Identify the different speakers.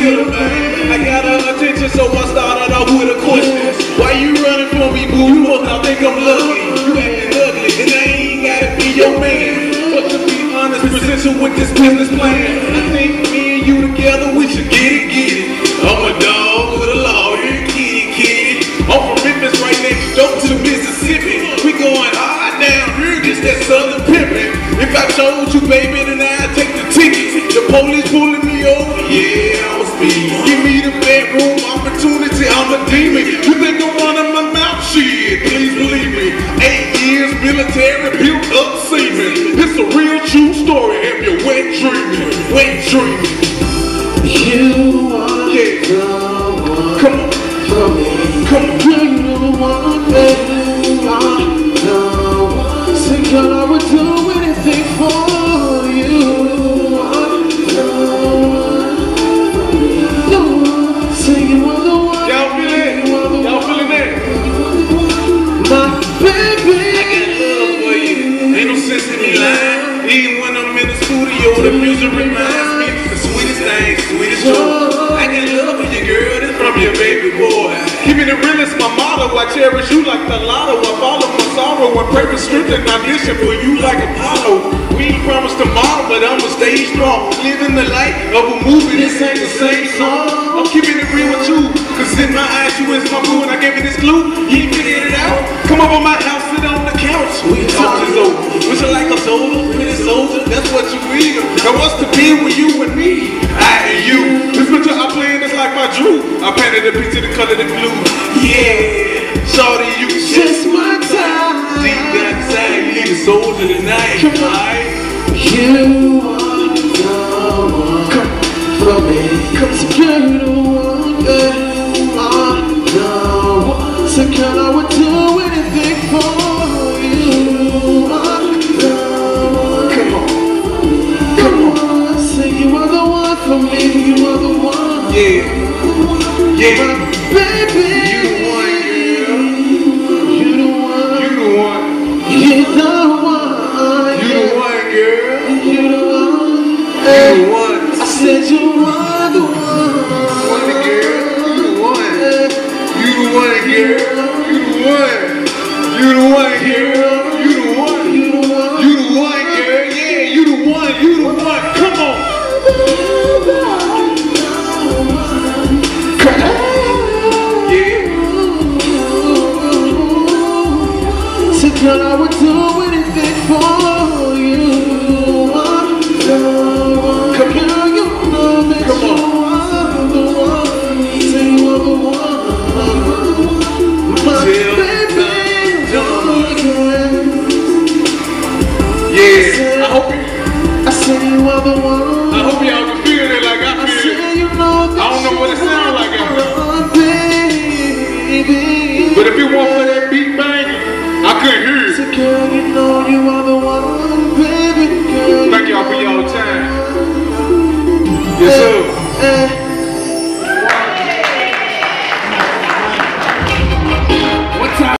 Speaker 1: I got her attention, so I started off with a question. Why you running from me, boo? You must not think I'm lucky. You acting ugly, and I ain't gotta be your man. But to be honest, present with this business plan. I think me and you together, we should get it, get it. I'm a dog with a law, here, kitty, kitty. I'm from Memphis, right next door to Mississippi. We going hard down here, just that southern pimpin'. If I told you, baby, then I'd take the ticket. The police pulling me over. Demon. You think I'm running my mouth? Shit, please believe me. Eight years military, built up seaman. It's a real true story. Have you wet dreaming? Wet dreaming.
Speaker 2: You are Yeah. the one Come
Speaker 1: on,
Speaker 2: for me. come on. Girl, you know the one that you are the one. Say, girl, I would do me.
Speaker 1: Even when I'm in the studio, the music reminds me the sweetest thing, sweetest joy. I got love for you, girl. This from your baby boy. Keeping it real is my motto. I cherish you like the lotto. I follow my sorrow and pray for strength and audition for you like Apollo. We ain't promised tomorrow, but I'ma stay strong. Living the life of a movie. This ain't the same song. I'm keeping it real with you. Cause in my eyes, you is my boo, and I gave you this clue. Ain't figured it out. Come over my house, sit on the couch. We talk is over. Wish I soldier, pretty soldier. That's what you real. Now what's to be with you and me? I and you. This picture I'm playing is like my drew. I painted a picture the color the blue. Yeah, shorty, you Just my time. deep down inside. You need a soldier tonight. Come on. alright?
Speaker 2: You are the one Come. for me. Cause girl, you the one, you are the one. So girl, I would do anything for for me. You are the one, Yeah. You the one,
Speaker 1: girl.
Speaker 2: You the one. You the one. You're the
Speaker 1: one.
Speaker 2: You the
Speaker 1: one, girl.
Speaker 2: You the one. You the
Speaker 1: one. I said
Speaker 2: you are the one. You the one.
Speaker 1: You the one, girl. You the one. You the one, girl.
Speaker 2: Girl, I would do Girl, you know you are the one